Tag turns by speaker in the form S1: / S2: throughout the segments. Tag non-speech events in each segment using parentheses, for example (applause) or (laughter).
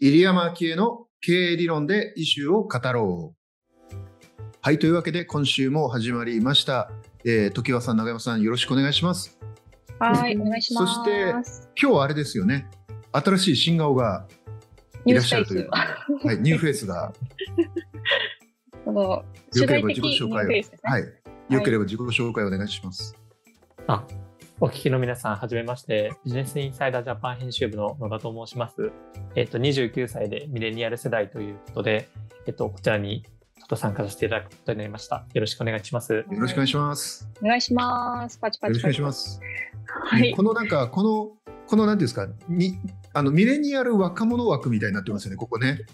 S1: 入山章栄の経営理論でイシューを語ろう。はい、というわけで今週も始まりました。えー、常盤さん、長山さん、よろしくお願いします。
S2: はい、お願いします。
S1: そして今日はあれですよね。新しい新顔がいらっしゃるというはい、ニューフェイスが。(laughs)
S2: この
S1: よ
S2: ろし
S1: ければ自己紹介を。はい、よければ自己紹介をお願いします。
S3: あ、お聞きの皆さん、はじめまして、ビジネスインサイダージャパン編集部の野田と申します。えっと、29歳でミレニアル世代ということで、えっと、こちらにちょっと参加させていただくことになりました。よろしくお願いします。
S1: よろしくお願いします。
S2: お願いします。パチパ
S1: よろしくお
S2: チパチ。
S1: 願いします。
S2: はい。
S1: このなんかこのこのなんていうんですか、にあのミレニアル若者枠みたいになってますよね。ここね。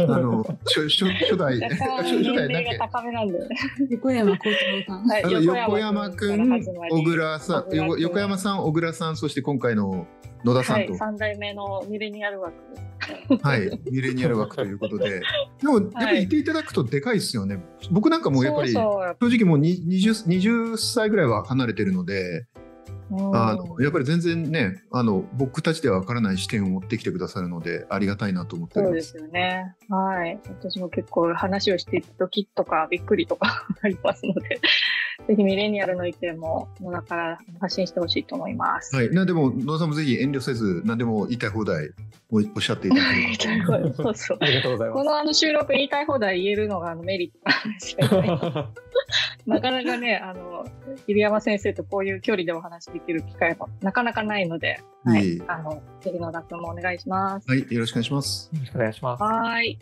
S1: あの初初初代 (laughs) 初初代
S2: 年齢が
S1: なんか。
S2: 高めなんで。
S4: 横山幸太郎さん。
S1: 横山くん、小倉さん、横山さん、小倉さん、そして今回の野田さ
S2: はい、
S1: んと、
S2: 三代目のミレニアル枠。
S1: はい、ミレニアル枠ということで、(laughs) でもやっぱりいていただくとでかいですよね。僕なんかもうやっぱり
S2: そう
S1: 正直もうに 20, 20歳ぐらいは離れてるので。あ
S2: うん
S1: のやっぱり全然ね、あの僕たちではわからない視点を持ってきてくださるので、ありがたいなと思って。
S2: そうですすよね。はい。私も結構話をしてドキッとかびっくりとか (laughs) ありますので、ぜひミレニアルの意見も野田から発信してほしいと思います。
S1: はい、なでも野田さんもぜひ遠慮せず、何でも言いたい放題おおっしゃっていただければ。(laughs)
S2: そうそう。
S3: ありがとうございま
S2: このあの収録言いたい放題言えるのがあのメリットなんですよね。(laughs)
S3: す。(laughs)
S2: なかなかね、あの、入山先生とこういう距離でお話しできる機会もなかなかないので、はい。あの、ぜひ野田君もお願いします。
S1: はい、よろしくお願いします。
S3: よろしくお願いします。
S2: はーい。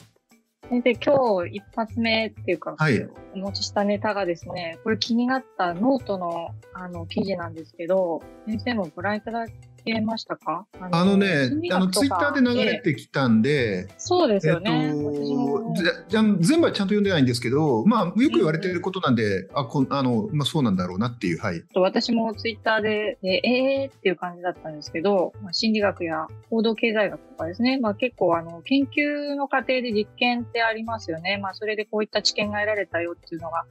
S2: 先生、今日一発目っていうか、
S1: はい
S2: お持ちしたネタがですね、これ気になったノートのあの記事なんですけど、先生もご覧いただけましたか？あ
S1: あのねあのツイッターで流れてきたんで、
S2: そうですよね。
S1: と
S2: 私も
S1: じゃじゃ全部はちゃんと読んでないんですけど、まあ、よく言われてることなんで、あこんあのまあ、そうなんだろうなっていう、はい。
S2: と私もツイッターで、ええーっていう感じだったんですけど、まあ、心理学や行動経済学とかですね、まあ結構あの、研究の過程で実験ってありますよね。まあそれでこういった知見が得られたよっていうのが、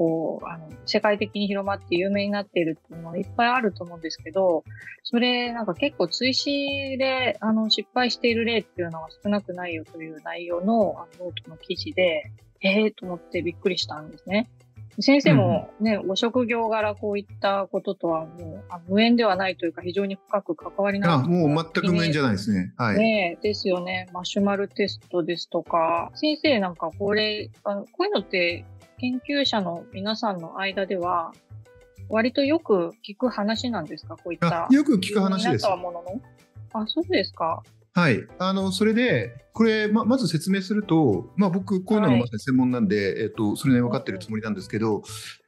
S2: こう、あの、世界的に広まって有名になっているっていうのがいっぱいあると思うんですけど、それなんか結構追試で、あの、失敗している例っていうのが少なくないよという内容のあのノートの記事で、ええーと思ってびっくりしたんですね。先生もね、ご職業柄こういったこととはもうあ無縁ではないというか非常に深く関わりの
S1: あもう全く無縁じゃないですね。はい。
S2: ねえですよね。マシュマルテストですとか、先生なんかこれ、あのこういうのって研究者の皆さんの間では、割とよく聞く話なんですか？こういった。
S1: あよく聞く話です。
S2: ものの。あ、そうですか。
S1: はい、あのそれで、これ、ままず説明すると、まあ、僕、こういうの専門なんで、えっと、それなりに分かってるつもりなんですけど、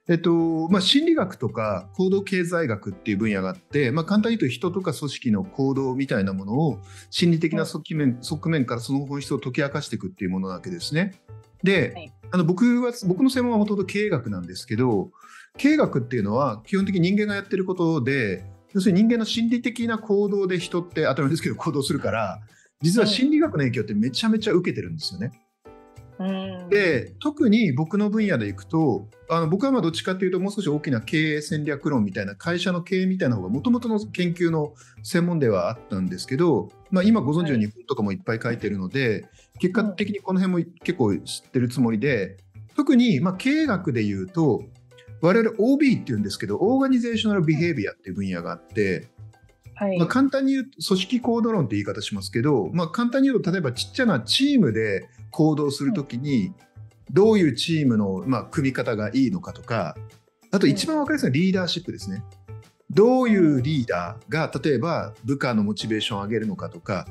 S1: えっとまあ、心理学とか行動経済学っていう分野があって、まあ、簡単に言うと人とか組織の行動みたいなものを心理的な側面,、側面からその本質を解き明かしていくっていうものなわけですね。で、
S2: はい
S1: あの僕は僕の専門はもともと経営学なんですけど経営学っていうのは基本的に人間がやってることで要するに人間の心理的な行動で人って当たり前ですけど行動するから実は心理学の影響ってめちゃめちゃ受けてるんですよね。
S2: うん。
S1: で特に僕の分野でいくとあの僕はまあどっちかというともう少し大きな経営戦略論みたいな会社の経営みたいな方がもともとの研究の専門ではあったんですけど、まあ、今ご存知のように本とかもいっぱい書いてるので、結果的にこの辺も結構知ってるつもりで特にまあ経営学でいうと我々 OB っていうんですけどオーガニゼーショナルビヘイビアっていう分野があって、
S2: はい。
S1: まあ、簡単に言うと組織行動論って言い方しますけど、まあ、簡単に言うと例えばちっちゃなチームで行動するときにどういうチームの、まあ、組み方がいいのかとかあと一番分かりやすいのはリーダーシップですね。どういうリーダーが例えば部下のモチベーションを上げるのかとか、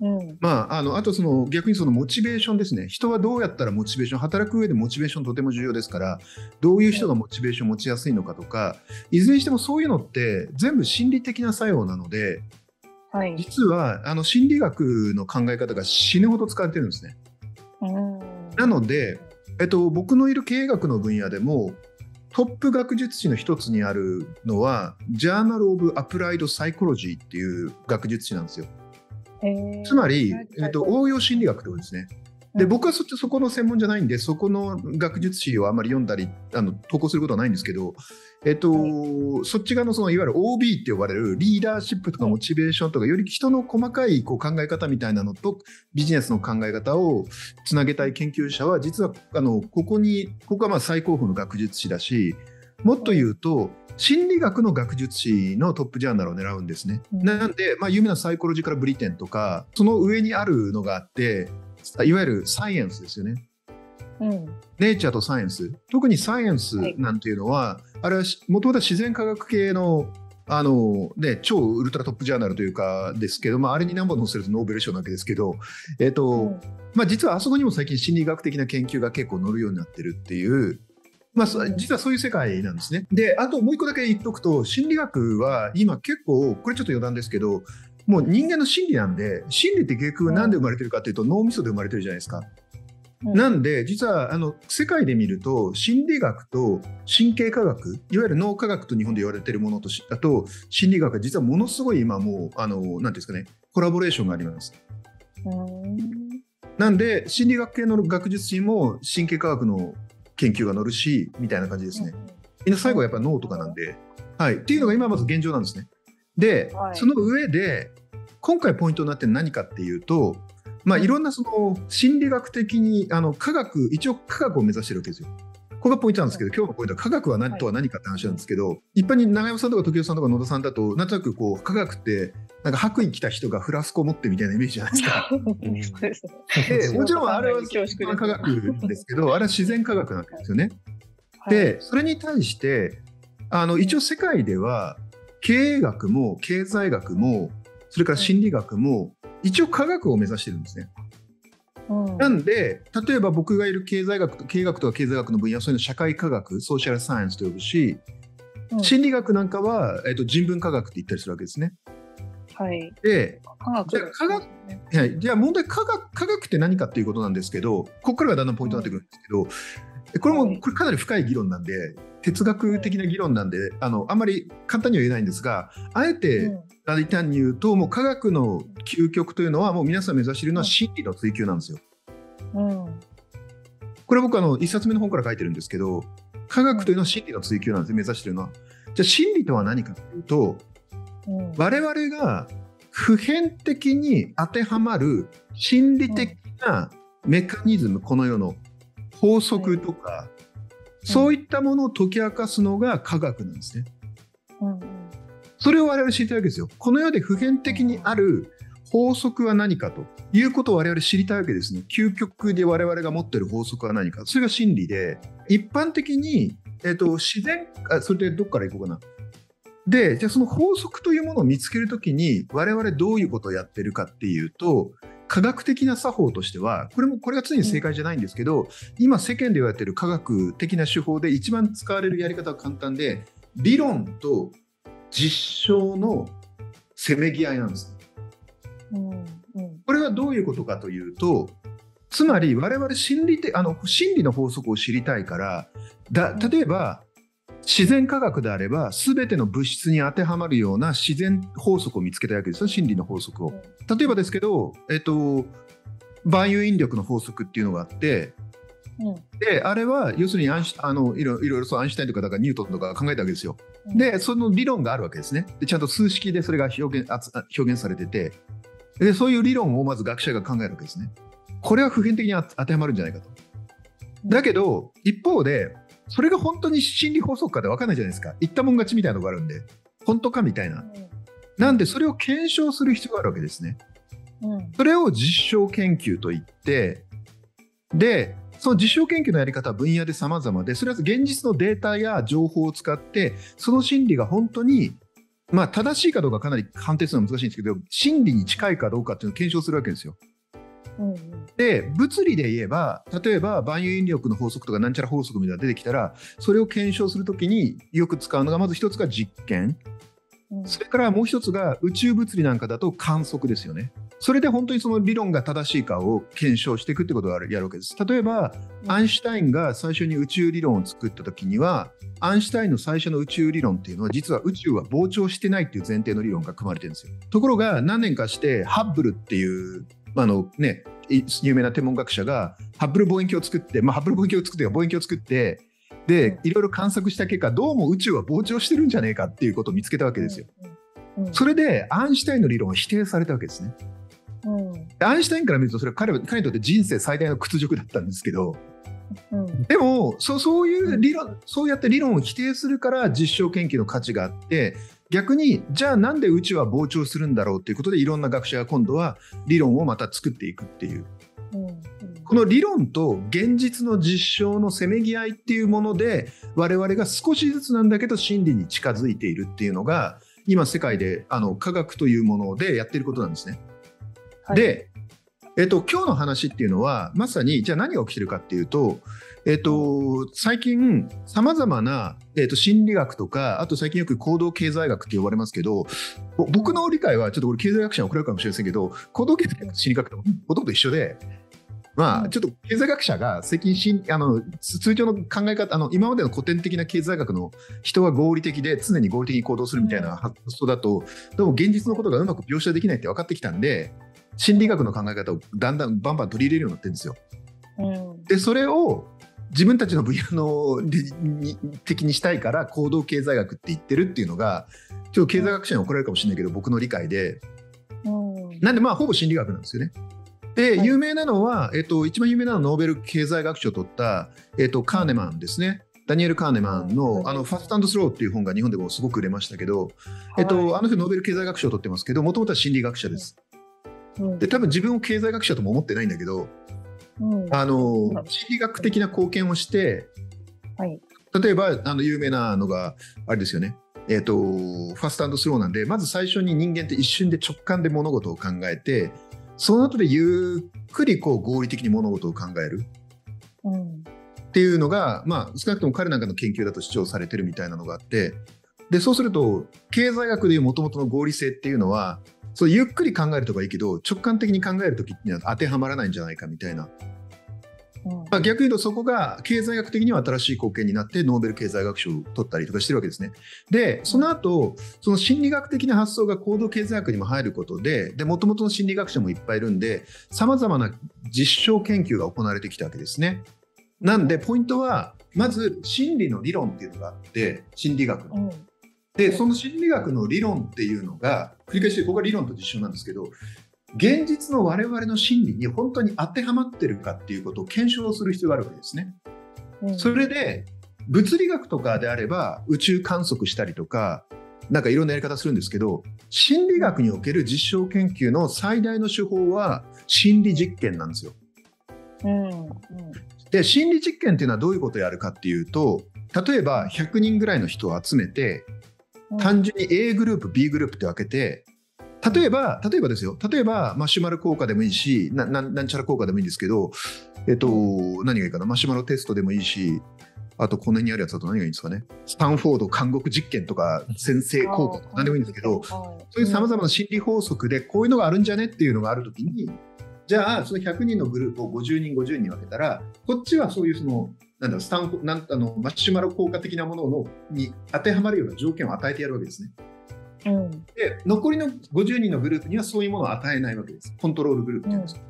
S2: うん。
S1: まあ、あのあとその逆にそのモチベーションですね人はどうやったらモチベーション働く上でモチベーションとても重要ですからどういう人がモチベーションを持ちやすいのかとかいずれにしてもそういうのって全部心理的な作用なので
S2: はい。
S1: 実はあの心理学の考え方が死ぬほど使われてるんですね。
S2: うん。
S1: なので、えっと、僕のいる経営学の分野でもトップ学術誌の一つにあるのは Journal of Applied Psychology っていう学術誌なんですよ。
S2: へー
S1: つまり、
S2: はい
S1: えっと、応用心理学ってことですね。で僕はそそこの専門じゃないんでそこの学術誌をあんまり読んだりあの投稿することはないんですけど、えっと、はい、そっち側のそのいわゆる OB って呼ばれるリーダーシップとかモチベーションとか、より人の細かいこう考え方みたいなのとビジネスの考え方をつなげたい研究者は実はあのここにここがまあ最高峰の学術誌だしもっと言うと心理学の学術誌のトップジャーナルを狙うんですね。なんで、まあ、有名なサイコロジカル・ブリテンとかその上にあるのがあっていわゆるサイエンスですよね。うん、ネイチャーとサイエンス。特にサイエンスなんていうのは、はい、あれはもともと自然科学系のあのね、超ウルトラトップジャーナルというかですけど、まあ、あれに何本載せるとノーベル賞なわけですけど、えーと、うん、まあ、実はあそこにも最近心理学的な研究が結構載るようになってるっていう、まあ、実はそういう世界なんですね。であともう一個だけ言っとくと心理学は今結構これちょっと余談ですけどもう人間の心理なんで心理って結局何で生まれてるかっていうと脳みそで生まれてるじゃないですか。なんで実はあの世界で見ると心理学と神経科学いわゆる脳科学と日本で言われてるものとあと心理学は実はものすごい今もうあの何ていうんですかねコラボレーションがあります。なんで心理学系の学術誌も神経科学の研究が載るしみたいな感じですね。みんな最後はやっぱ脳とかなんで、はい、っていうのが今まず現状なんですね。で、はい、その上で今回ポイントになって何かっていうと、まあ、いろんなその心理学的にあの科学一応科学を目指してるわけですよ。ここがポイントなんですけど、今日のポイントは科学は何とは何かって話なんですけど、一般に長山さんとか時生さんとか野田さんだと、なんとなくこう科学ってなんか白衣着た人がフラスコを持ってみたいなイメージじゃないですか。(laughs) でもちろんあれは科学ですけど、あれは自然科学なわけですよね。で、それに対して、あの一応世界では経営学も経済学もそれから心理学も一応科学を目指してるんですね。うん、なんで例えば僕がいる経済学と経営学とか経済学の分野そういうの社会科学ソーシャルサイエンスと呼ぶし、うん、心理学なんかは、えーと、人文科学って言ったりするわけですね。
S2: はい、
S1: で科学、じゃ科学、はい、じゃあ問題科学科学って何かっていうことなんですけどここからがだんだんポイントになってくるんですけど、うん、これもこれかなり深い議論なんで哲学的な議論なんであのあんまり簡単には言えないんですがあえて大胆に言うともう科学の究極というのはもう皆さん目指しているのは真理の追求なんですよ。うん、これ僕あの1冊目の本から書いてるんですけど科学というのは真理の追求なんです目指しているのは。じゃあ真理とは何かというと、うん、我々が普遍的に当てはまる心理的なメカニズム、この世の法則とか、そういったものを解き明かすのが科学なんですね。うんそれを我々知りたいわけですよ。この世で普遍的にある法則は何かということを我々知りたいわけですね。究極で我々が持っている法則は何か。それが真理で、一般的に、えーと、自然あ、それでどっからいこうかな。で、じゃあその法則というものを見つけるときに、我々どういうことをやってるかっていうと、科学的な作法としては、これもこれが常に正解じゃないんですけど、今世間で言われている科学的な手法で一番使われるやり方は簡単で、理論と実証のせめぎ合いなんです、うんうん、これはどういうことかというとつまり我々心理的あの心理の法則を知りたいからだ例えば、自然科学であれば全ての物質に当てはまるような自然法則を見つけたわけですよ心理の法則を。例えばですけど、えっと、万有引力の法則っていうのがあってであれは要するにアンシあのいろいろそうアインシュタインとかだからニュートンとか考えたわけですよ。でその理論があるわけですねでちゃんと数式でそれが表現表現されててでそういう理論をまず学者が考えるわけですね。これは普遍的に当てはまるんじゃないかと。だけど一方でそれが本当に心理法則かって分かんないじゃないですか言ったもん勝ちみたいなのがあるんで本当かみたいな。なんでそれを検証する必要があるわけですね。それを実証研究といってでその実証研究のやり方は分野で様々で、それは現実のデータや情報を使って、その心理が本当に、まあ、正しいかどうかかなり判定するのは難しいんですけど、心理に近いかどうかっていうのを検証するわけですよ。うんうん、で物理で言えば例えば万有引力の法則とかなんちゃら法則みたいなのが出てきたらそれを検証するときによく使うのがまず一つが実験、うん、それからもう一つが宇宙物理なんかだと観測ですよね。それで本当にその理論が正しいかを検証していくってことをやるわけです。例えば、アインシュタインが最初に宇宙理論を作った時には、アインシュタインの最初の宇宙理論っていうのは、実は宇宙は膨張してないっていう前提の理論が組まれてるんですよ。ところが、何年かして、ハッブルっていう、あのね、有名な天文学者がハッブル望遠鏡を作って、まあ、ハッブル望遠鏡を作って望遠鏡を作ってでいろいろ観測した結果どうも宇宙は膨張してるんじゃねえかっていうことを見つけたわけですよ。それでアインシュタインの理論は否定されたわけですね。うん、アインシュタインから見るとそれは彼彼にとって人生最大の屈辱だったんですけど、うん、でもそそういう理論そうやって理論を否定するから実証研究の価値があって逆にじゃあなんで宇宙は膨張するんだろうということでいろんな学者が今度は理論をまた作っていくっていう。この理論と現実の実証のせめぎ合いっていうもので我々が少しずつなんだけど真理に近づいているっていうのが今世界であの科学というものでやっていることなんですね。はい、で、えっと、今日の話っていうのはまさにじゃあ何が起きてるかっていうと、えっと、最近さまざまな、えっと、心理学とかあと最近よく行動経済学って呼ばれますけど僕の理解はちょっとこれ経済学者に遅れるかもしれませんけど行動経済学心理学とほとんど一緒で。まあ、ちょっと経済学者が最近あの通常の考え方あの今までの古典的な経済学の人は合理的で常に合理的に行動するみたいな発想だと、でも現実のことがうまく描写できないって分かってきたんで心理学の考え方をだんだんバンバン取り入れるようになってるんですよ。うん、でそれを自分たちの分野の的にしたいから行動経済学って言ってるっていうのがちょっと経済学者に怒られるかもしれないけど僕の理解で、うん、なんでまあほぼ心理学なんですよね。で、有名なのは、えっと、一番有名なのはノーベル経済学賞を取った、えっと、カーネマンですね。ダニエル・カーネマンの「あのファストスロー」っていう本が日本でもすごく売れましたけど、えっと、あの人ノーベル経済学賞を取ってますけどもともとは心理学者です。で多分自分を経済学者とも思ってないんだけど、あの心理学的な貢献をして、はい、例えばあの有名なのがあれですよね。えーと、ファストスローなんでまず最初に人間って一瞬で直感で物事を考えてその後でゆっくりこう合理的に物事を考える、うん、っていうのが、まあ、少なくとも彼なんかの研究だと主張されてるみたいなのがあってでそうすると経済学でいうもともとの合理性っていうのはそうゆっくり考えるとかいいけど直感的に考える時には当てはまらないんじゃないかみたいな。まあ、逆に言うとそこが経済学的には新しい貢献になってノーベル経済学賞を取ったりとかしてるわけですね。でその後その心理学的な発想が行動経済学にも入ることでもともとの心理学者もいっぱいいるんでさまざまな実証研究が行われてきたわけですね。なんでポイントはまず心理の理論っていうのがあって心理学の。でその心理学の理論っていうのが繰り返してここが理論と実証なんですけど現実の我々の心理に本当に当てはまってるかっていうことを検証する必要があるわけですね。うん、それで物理学とかであれば宇宙観測したりとかなんかいろんなやり方するんですけど心理学における実証研究の最大の手法は心理実験なんですよ。うんうん、で心理実験っていうのはどういうことをやるかっていうと例えば100人ぐらいの人を集めて単純に A グループ B グループって分けて例えば、例えばですよ、例えばマシュマロ効果でもいいし、ななんちゃら効果でもいいんですけど、えっと、何がいいかな、マシュマロテストでもいいし、あと、この辺にあるやつだと何がいいんですかね？スタンフォード監獄実験とか、先生効果とか何でもいいんですけど、そういうさまざまな心理法則で、こういうのがあるんじゃねっていうのがあるときに、じゃあ、その100人のグループを50人、50人に分けたら、こっちはそういうその、なんだろう、スタンフなんあのマシュマロ効果的なもののに当てはまるような条件を与えてやるわけですね。うん、で残りの50人のグループにはそういうものを与えないわけです。コントロールグループって。いうん。です、うん、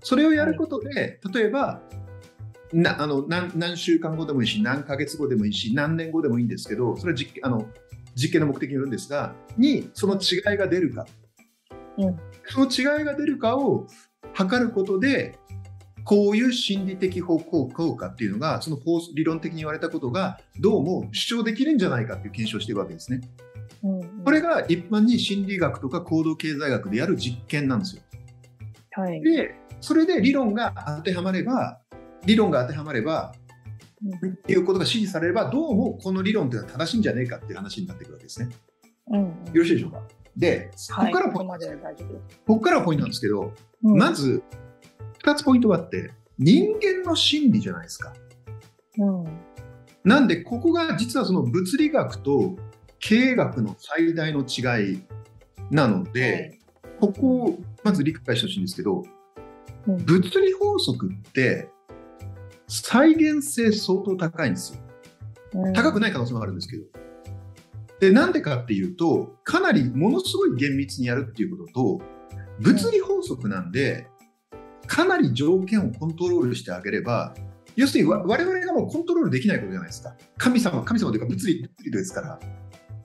S1: それをやることで、例えばなあの何何週間後でもいいし、何ヶ月後でもいいし、何年後でもいいんですけど、それは実あの実験の目的によるんですが、にその違いが出るか、うん、その違いが出るかを測ることで、こういう心理的方向効果っていうのが、その理論的に言われたことが、どうも主張できるんじゃないかっていう検証をしていくわけですね。これが一般に心理学とか行動経済学でやる実験なんですよ。はい、でそれで理論が当てはまれば理論が当てはまれば、うん、いうことが支持されればどうもこの理論っていうのは正しいんじゃねえかっていう話になってくるわけですね。うん、よろしいでしょうか？で、ここからポイント、はい、ここからポイントなんですけど、うん、まず2つポイントがあって人間の心理じゃないですか。うん、なんでここが実はその物理学と経営学の最大の違いなので、ここをまず理解してほしいんですけど、物理法則って再現性相当高いんですよ。高くない可能性もあるんですけど。で、なんでかっていうと、かなりものすごい厳密にやるっていうことと、物理法則なんで、かなり条件をコントロールしてあげれば要するに我々がもうコントロールできないことじゃないですか。神様神様というか物理物理ですから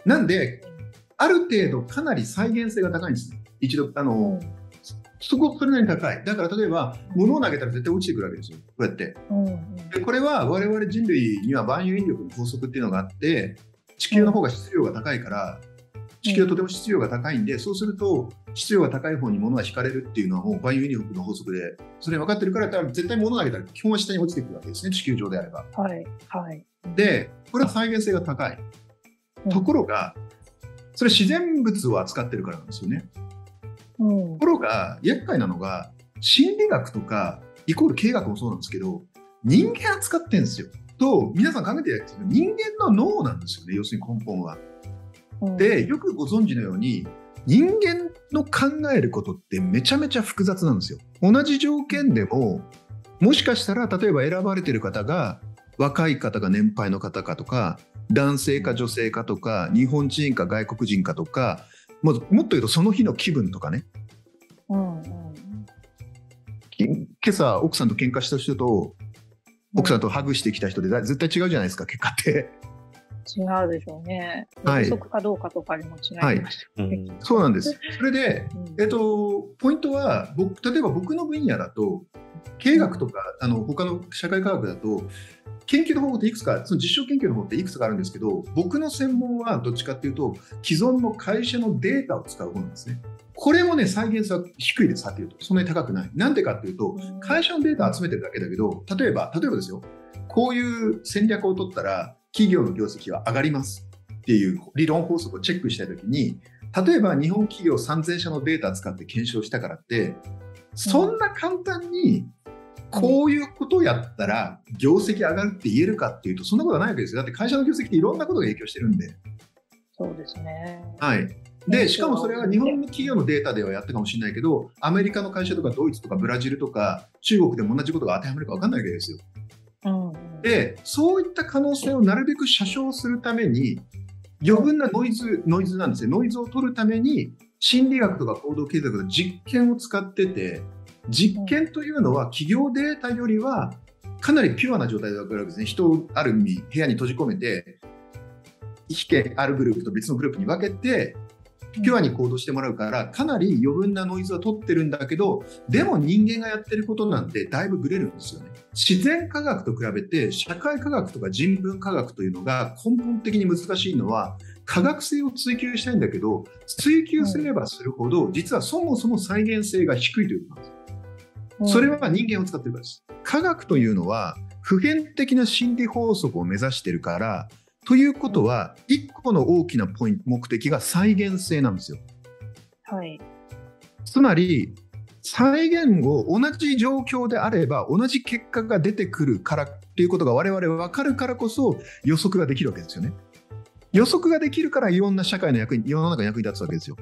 S1: なんである程度かなり再現性が高いんですね。一度あの、すごくそれなりに高い。だから例えば物を投げたら絶対落ちてくるわけですよ。こうやって。でこれは我々人類には万有引力の法則っていうのがあって地球の方が質量が高いから地球はとても質量が高いんで、そうすると質量が高い方に物が引かれるっていうのはもう万有引力の法則でそれ分かってるから絶対物を投げたら基本は下に落ちてくるわけですね。地球上であれば。
S2: はいはい、
S1: でこれは再現性が高い。ところがそれ自然物を扱ってるからなんですよね。
S2: うん、
S1: ところが厄介なのが心理学とかイコール経営学もそうなんですけど人間扱ってるんですよ。と皆さん考えていただきたい人間の脳なんですよね要するに根本は。でよくご存知のように人間の考えることってめちゃめちゃ複雑なんですよ。同じ条件でももしかしたら例えば選ばれてる方が若い方が年配の方かとか男性か女性かとか日本人か外国人かとかもっと言うとその日の気分とかね、
S2: うんうん、
S1: 今朝奥さんと喧嘩した人と奥さんとハグしてきた人で絶対違うじゃないですか結果って。
S2: 違うでしょうね。はい、不足かどうかとかにも違います、
S1: はい、うん、そうなんです。それで、えっと、ポイントは僕、例えば僕の分野だと、経営学とか、あの他の社会科学だと、研究の方法っていくつか、その実証研究の方法っていくつかあるんですけど、僕の専門はどっちかっていうと、既存の会社のデータを使う方なんですね。これもね、再現性は低いです、はっきりと。そんなに高くない。なんでかっていうと、会社のデータ集めてるだけだけど、例えば、例えばですよ、こういう戦略を取ったら、企業の業績は上がりますっていう理論法則をチェックしたいときに、例えば日本企業3000社のデータを使って検証したからって、そんな簡単にこういうことをやったら業績上がるって言えるかっていうと、そんなことはないわけですよ。だって会社の業績っていろんなことが影響してるんで。
S2: そうですね。
S1: はい。で、しかもそれは日本の企業のデータではやったかもしれないけど、アメリカの会社とかドイツとかブラジルとか中国でも同じことが当てはまるか分かんないわけですよ。でそういった可能性をなるべく遮消するために余分なノイズノイズなんですよノイズを取るために心理学とか行動経済学の実験を使ってて実験というのは企業データよりはかなりピュアな状態だからですね。人をある意味部屋に閉じ込めて意見あるグループと別のグループに分けてピュアに行動してもらうからかなり余分なノイズは取ってるんだけどでも人間がやってることなんてだいぶブレるんですよね。自然科学と比べて社会科学とか人文科学というのが根本的に難しいのは科学性を追求したいんだけど追求すればするほど実はそもそも再現性が低いということなんです。それは人間を使ってるからです。科学というのは普遍的な心理法則を目指してるからということは、1個の大きなポイント目的が再現性なんですよ。
S2: はい、
S1: つまり、再現を同じ状況であれば同じ結果が出てくるからっていうことが我々分かるからこそ予測ができるわけですよね。予測ができるからいろんな社会の役に世の中に役に立つわけですよ。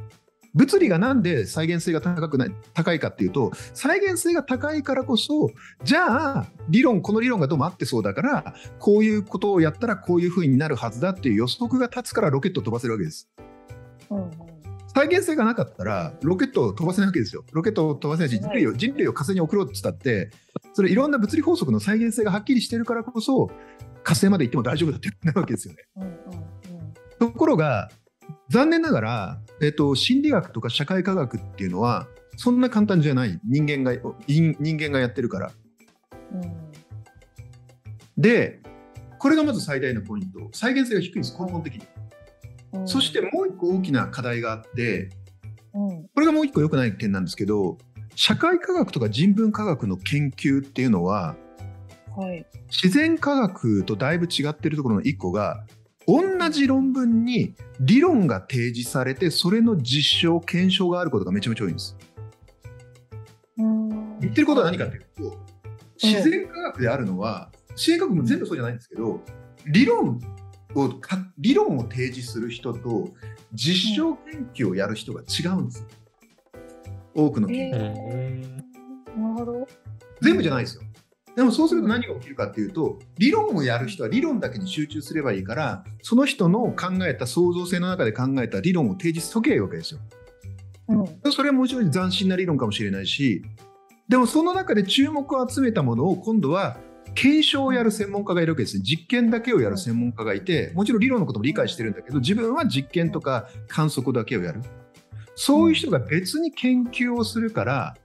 S1: 物理がなんで再現性が高くない高いかっていうと再現性が高いからこそじゃあ理論この理論がどうもあってそうだからこういうことをやったらこういうふうになるはずだっていう予測が立つからロケットを飛ばせるわけです。
S2: うんうん
S1: 再現性がなかったらロケットを飛ばせないわけですよ。ロケットを飛ばせないし人類を人類を火星に送ろうって言ったってそれいろんな物理法則の再現性がはっきりしてるからこそ火星まで行っても大丈夫だってなるわけですよね。
S2: うんうんうん、
S1: ところが残念ながら、えっと、心理学とか社会科学っていうのはそんな簡単じゃない。人間が人間がやってるから。
S2: うん、
S1: でこれがまず最大のポイント。再現性が低いんです根本的に。うん、そしてもう一個大きな課題があって、
S2: うん、
S1: これがもう一個良くない点なんですけど社会科学とか人文科学の研究っていうのは、
S2: はい、
S1: 自然科学とだいぶ違ってるところの一個が同じ論文に理論が提示されてそれの実証検証があることがめちゃめちゃ多いんです。言ってることは何かというと自然科学であるのは自然科学も全部そうじゃないんですけど理論を理論を提示する人と実証研究をやる人が違うんですよ。多くの研究。
S2: えー、なるほど
S1: 全部じゃないですよ。でもそうすると何が起きるかっていうと理論をやる人は理論だけに集中すればいいからその人の考えた創造性の中で考えた理論を提示しとけばいいわけですよ。
S2: うん、
S1: それはもちろん斬新な理論かもしれないしでもその中で注目を集めたものを今度は検証をやる専門家がいるわけですね。実験だけをやる専門家がいて、もちろん理論のことも理解してるんだけど、自分は実験とか観測だけをやる。そういう人が別に研究をするから、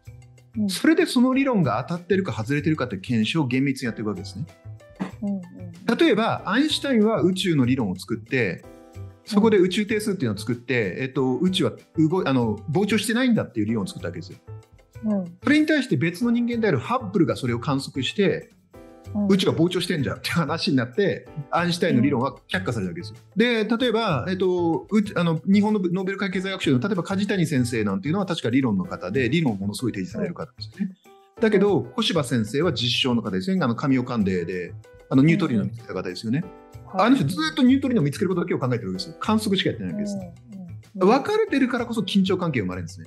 S2: うん
S1: それでその理論が当たってるか外れてるかって検証を厳密にやっていくわけですね。
S2: うんうん
S1: 例えば、アインシュタインは宇宙の理論を作って、そこで宇宙定数っていうのを作って、えっと、宇宙は動いあの膨張してないんだっていう理論を作ったわけですよ。
S2: うん
S1: それに対して別の人間であるハッブルがそれを観測して、
S2: うん
S1: 宇宙が膨張してんじゃんって話になって、アインシュタインの理論は却下されたわけですよ。で、例えば、えっと、うちあの日本のノーベル会計学賞の例えば梶谷先生なんていうのは確か理論の方で、理論をものすごい提示される方ですよね。だけど、小柴先生は実証の方ですよね。あの神尾勘でで、あのニュートリノを見つけた方ですよね。あの人ずっとニュートリノを見つけることだけを考えてるわけですよ。観測しかやってないわけです。
S2: うん
S1: 分かれてるからこそ緊張関係が生まれるんですね。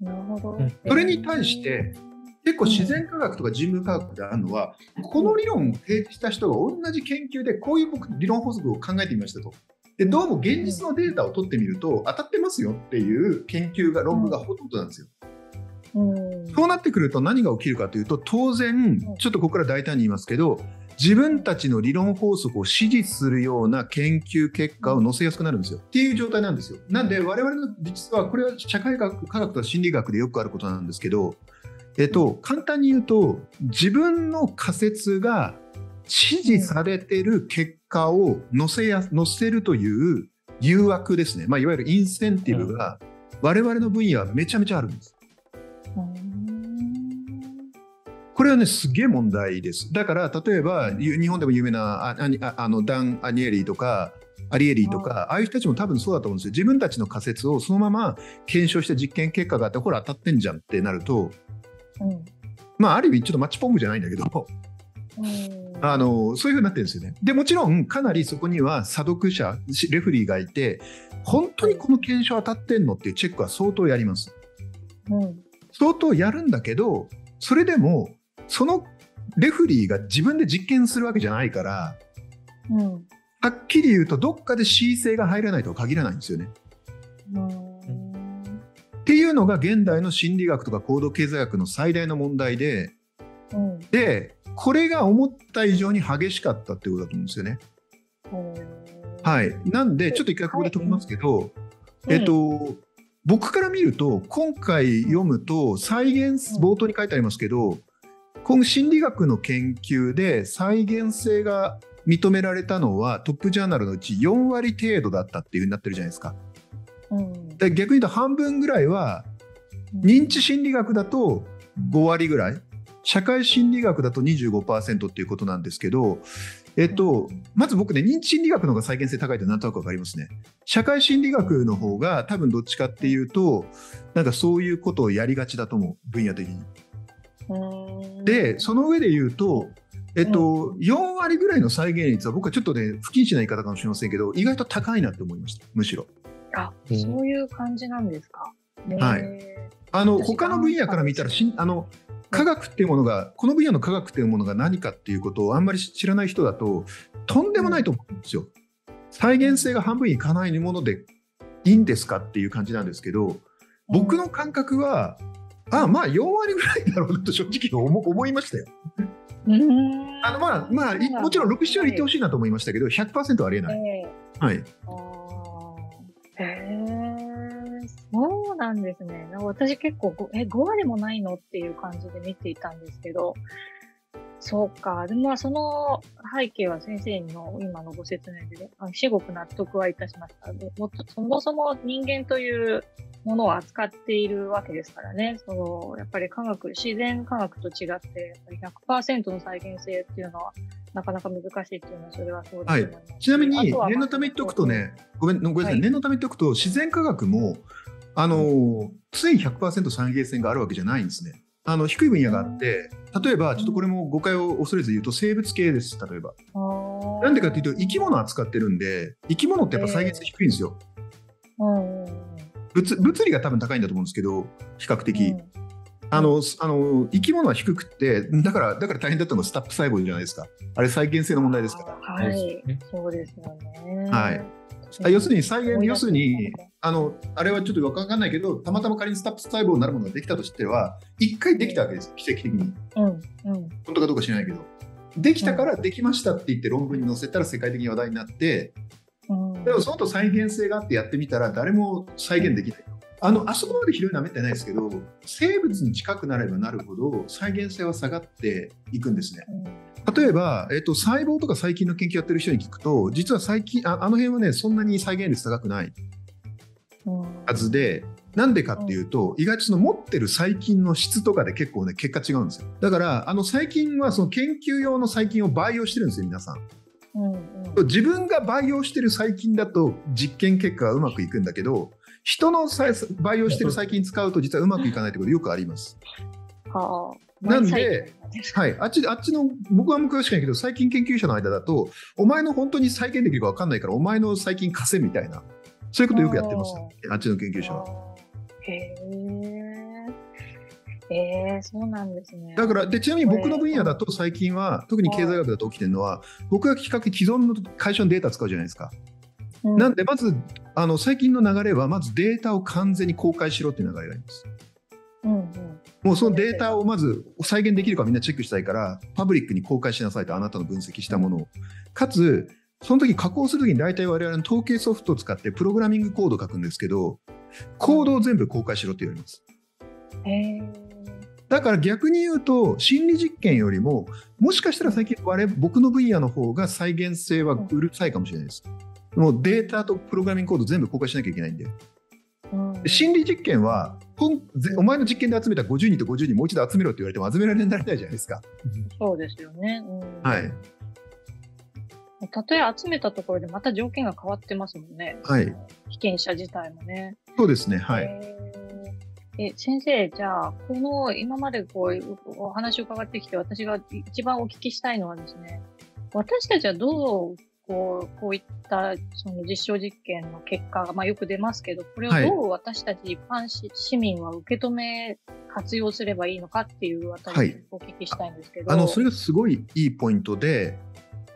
S2: なるほど
S3: うん。
S1: それに対して、結構自然科学とか人文科学であるのは、この理論を提示した人が同じ研究でこういう僕理論法則を考えてみましたと。でどうも現実のデータを取ってみると当たってますよっていう研究が論文がほとんどなんですよ。
S2: うん
S1: そうなってくると何が起きるかというと当然ちょっとここから大胆に言いますけど自分たちの理論法則を支持するような研究結果を載せやすくなるんですよっていう状態なんですよ。なんで我々の実はこれは社会学科学と心理学でよくあることなんですけど、えっと、簡単に言うと自分の仮説が支持されてる結果を載せや載せるという誘惑ですね、まあ、いわゆるインセンティブが我々の分野はめちゃめちゃあるんです。これはね、すげえ問題です。だから、例えば、ゆ日本でも有名なあのダン・アニエリーとか、アリエリーとか、ああいう人たちも多分そうだと思うんですよ。自分たちの仮説をそのまま検証して実験結果があって、これ当たってんじゃんってなると、
S2: うん
S1: まあ、ある意味、ちょっとマッチポングじゃないんだけど、
S2: うん
S1: あのそういうふうになってるんですよね。でもちろん、かなりそこには査読者、しレフェリーがいて、本当にこの検証当たってんのっていうチェックは相当やります。
S2: うん
S1: 相当やるんだけど、それでも、そのレフリーが自分で実験するわけじゃないから、
S2: うん
S1: はっきり言うと、どっかで恣意性が入らないとは限らないんですよね。
S2: うん
S1: いうのが現代の心理学とか行動経済学の最大の問題で、
S2: うん
S1: で、これが思った以上に激しかったってことだと思うんですよね。はい。なんで、ちょっと一回ここで止めますけど、えっと、僕から見ると、今回読むと、再現、
S2: うん
S1: 冒頭に書いてありますけど、今心理学の研究で再現性が認められたのは、トップジャーナルのうち4割程度だったっていうふうになってるじゃないですか。
S2: うん。
S1: で逆に言うと半分ぐらいは、認知心理学だと5割ぐらい、社会心理学だと25%っていうことなんですけど、えっと、まず僕ね、認知心理学の方が再現性高いってなんとなくわかりますね。社会心理学の方が多分どっちかっていうと、なんかそういうことをやりがちだと思う、分野的に。
S2: うん。
S1: で、その上で言うと、えっと、4割ぐらいの再現率は僕はちょっとね、不謹慎な言い方かもしれませんけど、意外と高いなって思いました、むしろ。
S2: あそういう感じなんですか。
S1: はい。
S2: へ
S1: あの
S2: 私
S1: 他の分野から見たらしんあの科学っていうものがこの分野の科学っていうものが何かっていうことをあんまり知らない人だととんでもないと思うんですよ。再現性が半分いかないものでいいんですかっていう感じなんですけど僕の感覚はあまあ4割ぐらいだろうなと正直思思いましたよ。あのまあまあいもちろん6、7割いってほしいなと思いましたけど100%はありえない。
S2: ええ。
S1: はい、
S2: そうなんですね。私結構ご、え、5割もないのっていう感じで見ていたんですけど、そうか。でもその背景は先生の今のご説明で、あ至極納得はいたしました。でもっとそもそも人間というものを扱っているわけですからね。その、やっぱり科学、自然科学と違って、やっぱり100%の再現性っていうのはなかなか難しいっていうのは、それはそうだと思います。
S1: ちなみに念のため言っておくとね、ごめんごめんなさい、
S2: はい
S1: 念のため言っておくと、自然科学も、あのーつい100%再現性があるわけじゃないんですね。あの低い分野があって、例えば、ちょっとこれも誤解を恐れず言うと、生物系です、例えば。
S2: な
S1: なんでかっていうと、生き物を扱ってるんで、生き物ってやっぱ再現性低いんですよ。
S2: うんうん
S1: 物物理が多分高いんだと思うんですけど、比較的。
S2: うん
S1: あのあの生き物は低くって、だからだから大変だったのがスタップ細胞じゃないですか。あれ、再現性の問題ですから。
S2: はい
S3: そうです
S2: よね。
S1: はいあ要するに再現、要するに
S2: す、
S1: あの、あれはちょっとよくわかんないけど、たまたま仮にスタップ細胞になるものができたとしては、一回できたわけです、奇跡的に。
S2: うん、うん、
S1: 本当かどうか知らないけど。できたからできましたって言って論文に載せたら世界的に話題になって、
S2: うん。
S1: でもその後再現性があってやってみたら誰も再現できない。あの、あそこまで広いのはめってないですけど、生物に近くなればなるほど再現性は下がっていくんですね。例えば、えっと、細胞とか細菌の研究やってる人に聞くと、実は最近ああの辺はね、そんなに再現率高くない、はずで、なんでかっていうと、意外とその持ってる細菌の質とかで結構ね、結果違うんですよ。だから、あの細菌はその研究用の細菌を培養してるんですよ、皆さん。
S2: うん、うん。
S1: 自分が培養してる細菌だと実験結果がうまくいくんだけど、人のさ培養してる細菌使うと実はうまくいかないってことよくあります。
S2: はあ。
S1: なんではい、あっちあっちの僕は詳しくないけど細菌研究者の間だとお前の本当に再現できるか分かんないからお前の細菌貸せみたいなそういうことよくやってますあっちの研究者は。
S2: へえ。ええ、そうなんですね。
S1: だからでちなみに僕の分野だと最近は特に経済学だと起きてるのは僕が比較的既存の会社のデータ使うじゃないですか。
S2: うん、
S1: なんでまずあの最近の流れはまずデータを完全に公開しろっていう流れがあります。
S2: うん、うん。
S1: もうそのデータをまず再現できるかみんなチェックしたいから、パブリックに公開しなさいと、あなたの分析したものを。かつ、その時加工する時に大体我々の統計ソフトを使ってプログラミングコードを書くんですけど、コードを全部公開しろって言われます。
S2: へえ。
S1: だから逆に言うと、心理実験よりも、もしかしたら最近我々僕の分野の方が再現性はうるさいかもしれないです。もうデータとプログラミングコード全部公開しなきゃいけないんで。心理実験はお前の実験で集めた50人と50人もう一度集めろって言われても集められないじゃないですか。
S2: そうですよね。うん、
S1: はい。
S2: たとえ集めたところでまた条件が変わってますもんね。
S1: はい。
S2: 被験者自体もね。
S1: そうですね。はい。
S2: え、先生、じゃあ、この、今までこう、お話を伺ってきて、私が一番お聞きしたいのはですね、私たちはどう、こう、こういった、その実証実験の結果が、まあよく出ますけど、これを
S1: はい
S2: どう私たち一般市市民は受け止め、活用すればいいのかっていうあたり
S1: はい
S2: お聞きしたいんですけど。
S1: あの、それがすごいいいポイントで、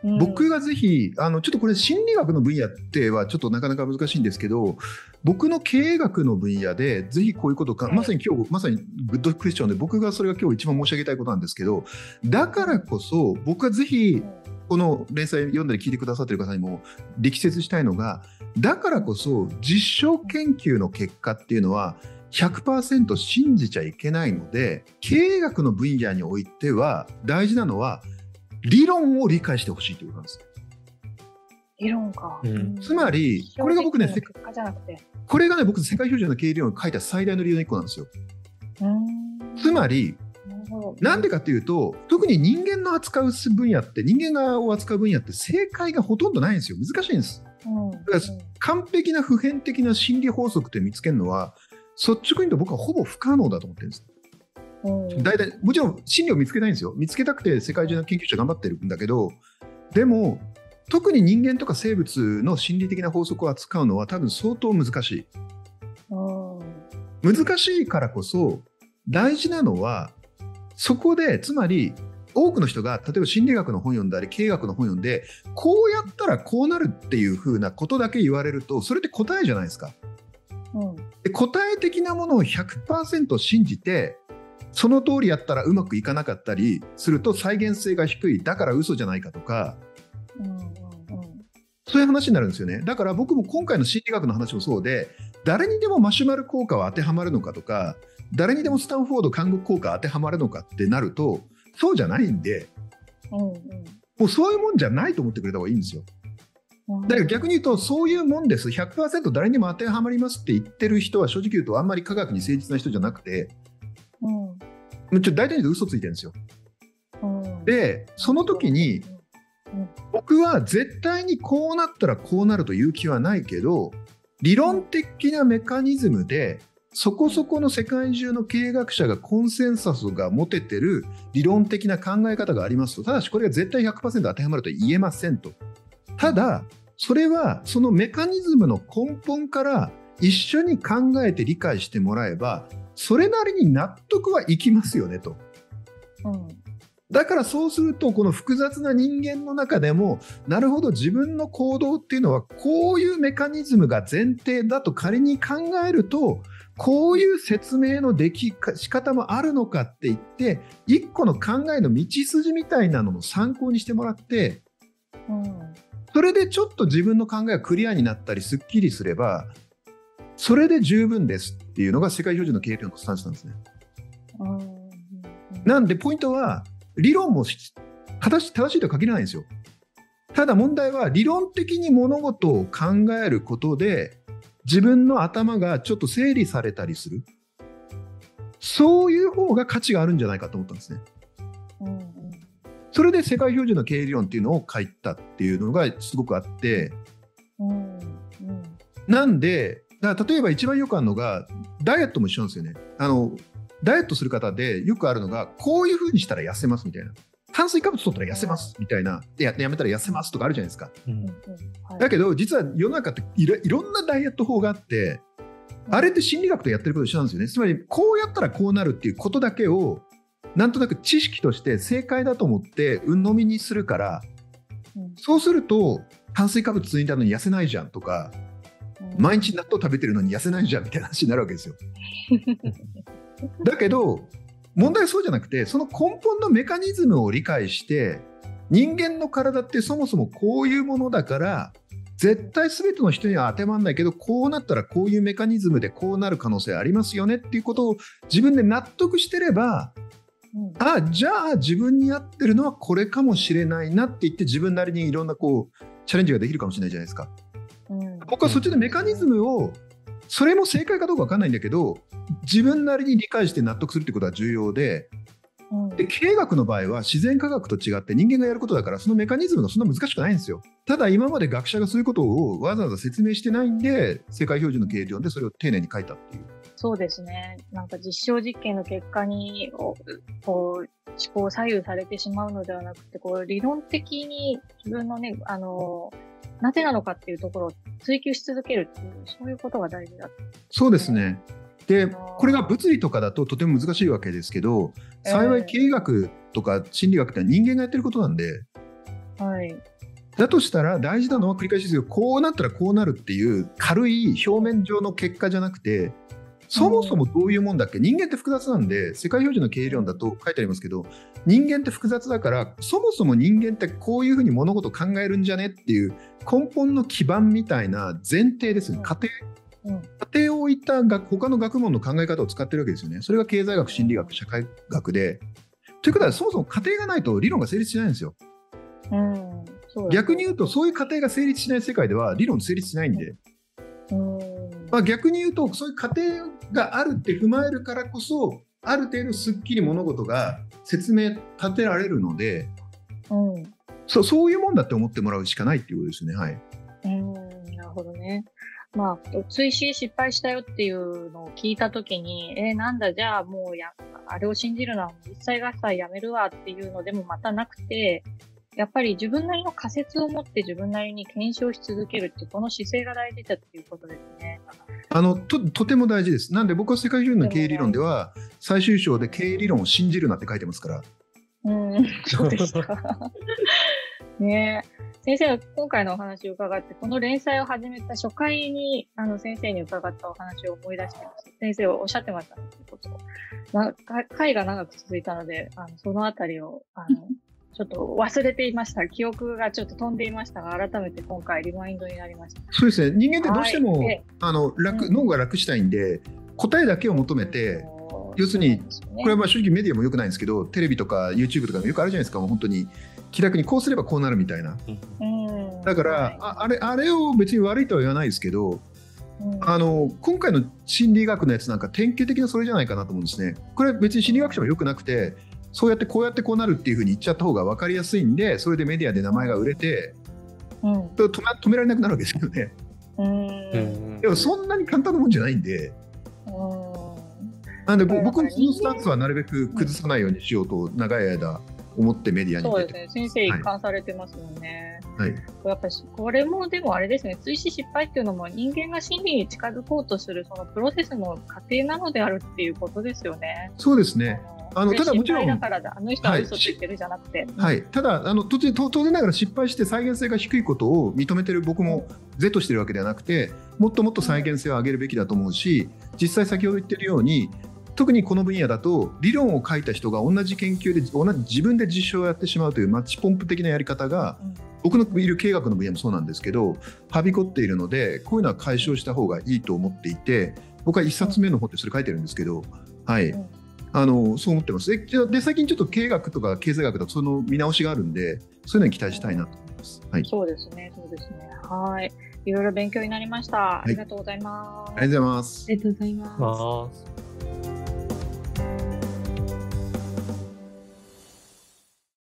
S2: うん。
S1: 僕がぜひ、あの、ちょっとこれ心理学の分野ってはちょっとなかなか難しいんですけど、僕の経営学の分野で、ぜひこういうことか、
S2: はい。
S1: まさに今日、まさにグッドクエスチョンで、僕がそれが今日一番申し上げたいことなんですけど、だからこそ、僕はぜひ、この連載読んだり聞いてくださってる方にも力説したいのがだからこそ実証研究の結果っていうのは100%信じちゃいけないので経営学の分野においては大事なのは理論を理解してほしいということなんです。
S2: 理論か。
S3: うん
S1: つまりこれが僕ね。これがね僕世界標準の経営理論を書いた最大の理由の一個なんですよ。
S2: うん
S1: つまり
S2: な
S1: んでかっていうと特に人間の扱う分野って人間を扱う分野って正解がほとんどないんですよ難しいんです。
S2: うん
S1: から完璧な普遍的な心理法則って見つけるのは率直に言うと僕はほぼ不可能だと思ってるんです。
S2: うん
S1: 大体もちろん真理を見つけたいんですよ。見つけたくて世界中の研究者頑張ってるんだけどでも特に人間とか生物の心理的な法則を扱うのは多分相当難しい。
S2: うん
S1: 難しいからこそ大事なのはそこでつまり多くの人が例えば心理学の本読んだり経営学の本読んでこうやったらこうなるっていう風なことだけ言われるとそれって答えじゃないですか。
S2: うん
S1: で答え的なものを100%信じてその通りやったらうまくいかなかったりすると再現性が低い。だから嘘じゃないかとか。
S2: うんうんうん
S1: そういう話になるんですよね。だから僕も今回の心理学の話もそうで誰にでもマシュマロ効果は当てはまるのかとか誰にでもスタンフォード監獄効果当てはまるのかってなるとそうじゃないんで
S2: うん
S1: もうそういうもんじゃないと思ってくれた方がいいんですよ。
S2: うん。
S1: だから逆に言うとそういうもんです。100%誰にでも当てはまりますって言ってる人は正直言うとあんまり科学に誠実な人じゃなくて
S2: うん。
S1: ちょ大体に嘘ついてるんですよ。
S2: うん。
S1: でその時に僕は絶対にこうなったらこうなるという気はないけど理論的なメカニズムでそこそこの世界中の経営学者がコンセンサスが持ててる理論的な考え方がありますと。ただしこれが絶対100%当てはまるとは言えませんと。ただそれはそのメカニズムの根本から一緒に考えて理解してもらえばそれなりに納得はいきますよねと。
S2: うん。
S1: だからそうするとこの複雑な人間の中でもなるほど自分の行動っていうのはこういうメカニズムが前提だと仮に考えるとこういう説明のでき仕方もあるのかって言って一個の考えの道筋みたいなのの参考にしてもらって、
S2: うん。
S1: それでちょっと自分の考えがクリアになったりすっきりすればそれで十分ですっていうのが世界標準の経営のスタンスなんですね。なんでポイントは理論もし正し正しいとは限らないんですよ。ただ問題は理論的に物事を考えることで自分の頭がちょっと整理されたりするそういう方が価値があるんじゃないかと思ったんですね。それで世界標準の経営理論っていうのを書いたっていうのがすごくあってなんでだから例えば一番よくあるのがダイエットも一緒なんですよね。あのダイエットする方でよくあるのがこういうふうにしたら痩せますみたいな。炭水化物取ったら痩せますみたいな。でややめたら痩せますとかあるじゃないですか。
S3: うん。
S1: だけど実は世の中っていろいろんなダイエット法があってあれって心理学とやってること一緒なんですよね。つまりこうやったらこうなるっていうことだけをなんとなく知識として正解だと思って鵜呑みにするから
S2: うん。
S1: そうすると炭水化物ついたのに痩せないじゃんとか
S2: うん
S1: 毎日納豆食べてるのに痩せないじゃんみたいな話になるわけですよ。だけど問題はそうじゃなくてその根本のメカニズムを理解して人間の体ってそもそもこういうものだから絶対全ての人には当てはまらないけどこうなったらこういうメカニズムでこうなる可能性ありますよねっていうことを自分で納得してれば
S2: うん
S1: あじゃあ自分に合ってるのはこれかもしれないなって言って自分なりにいろんなこうチャレンジができるかもしれないじゃないですか。
S2: うん。
S1: 僕はそっちのメカニズムをそれも正解かどうか分かんないんだけど自分なりに理解して納得するってことは重要で
S2: うん。
S1: で経営学の場合は自然科学と違って人間がやることだからそのメカニズムがそんな難しくないんですよ。ただ今まで学者がそういうことをわざわざ説明してないんで世界標準の経営理論でそれを丁寧に書いたっていう。
S2: そうですね。なんか実証実験の結果に、おこう、思考を左右されてしまうのではなくて、こう、理論的に自分のね、あの、なぜなのかっていうところを追求し続けるっていう、そういうことが大事だ。
S1: そうですねでこれが物理とかだととても難しいわけですけど幸い経営学とか心理学って人間がやってることなんで
S2: はい。
S1: だとしたら大事なのは繰り返しですけどこうなったらこうなるっていう軽い表面上の結果じゃなくてそもそもどういうもんだっけ？人間って複雑なんで世界標準の経営理論だと書いてありますけど人間って複雑だからそもそも人間ってこういうふうに物事を考えるんじゃねっていう根本の基盤みたいな前提ですね。
S2: うん。
S1: 仮定
S2: うん。
S1: 仮定を置いた学他の学問の考え方を使ってるわけですよね。それが経済学心理学社会学で。ということはそもそも仮定がないと理論が成立しないんですよ。
S2: うん。
S1: 逆に言うとそういう過程が成立しない世界では理論成立しないんで、
S2: うん。
S1: まあ、逆に言うとそういう過程があるって踏まえるからこそある程度すっきり物事が説明立てられるので
S2: うん。
S1: そうそういうもんだって思ってもらうしかないっていうことですね。はい、
S2: うん、なるほどね。まあ、追試失敗したよっていうのを聞いたときに、えーなんだ、じゃあもうや、あれを信じるのは実際合切やめるわっていうのでもまたなくて、やっぱり自分なりの仮説を持って自分なりに検証し続けるってこの姿勢が大事だっていうことですね。
S1: あのととても大事です。なんで僕は世界中の経営理論では最終章で経営理論を信じるなって書いてますから。
S2: うん、そうですか。(laughs) ねえ。先生の今回のお話を伺って、この連載を始めた初回に、あの、先生に伺ったお話を思い出してました。先生はおっしゃってましたね、ということを。なか会が長く続いたので、あのそのあたりを、あの、ちょっと忘れていました。記憶がちょっと飛んでいましたが、改めて今回リマインドになりました。
S1: そうですね。人間ってどうしても、
S2: はい。で
S1: あの楽
S2: うん。
S1: 脳が楽したいんで答えだけを求めて、要するに、これはまあ正直メディアもよくないんですけどテレビとか YouTube とかよくあるじゃないですか。もう本当に気楽にこうすればこうなるみたいな。
S2: うん、
S1: だから、
S2: はい。
S1: ああれあれを別に悪いとは言わないですけど
S2: うん。
S1: あの今回の心理学のやつなんか典型的なそれじゃないかなと思うんですね。これは別に心理学者もよくなくてそうやってこうやってこうなるっていうふうに言っちゃった方が分かりやすいんでそれでメディアで名前が売れて
S2: うん。
S1: 止め止められなくなるわけですよね。
S2: うん。
S1: でもそんなに簡単なもんじゃないんで。
S2: うん。
S1: なんで僕もそのスタンスはなるべく崩さないようにしようと長い間思ってメディアに
S2: そうで
S1: 出て
S2: すね。先生一貫されてますもんね。
S1: はい、
S2: やっぱりこれもでもあれですね、追試失敗っていうのも人間が真理に近づこうとするそのプロセスの過程なのであるっていうことですよね。
S1: そうですね。あのただもちろん
S2: からだ、あの人は嘘ついてるじゃなくて。
S1: はい、ただあの当然当当然ながら失敗して再現性が低いことを認めてる僕も是としてるわけではなくてもっともっと再現性を上げるべきだと思うし実際先ほど言ってるように特にこの分野だと理論を書いた人が同じ研究で同じ自分で実証をやってしまうというマッチポンプ的なやり方が
S2: うん
S1: 僕のいる経営学の分野もそうなんですけどはびこっているのでこういうのは解消した方がいいと思っていて僕は1冊目の方でそれ書いてるんですけど、はい
S2: うん
S1: あのそう思ってますでで最近ちょっと経営学とか経済学とかその見直しがあるんでそういうのに期待したいなと思います。はい、
S2: そうですね、そうですね。はい。いろいろ勉強になりました。ありがとうございます。
S1: ありがとうございます
S4: あ。りがとうございます。
S3: ます。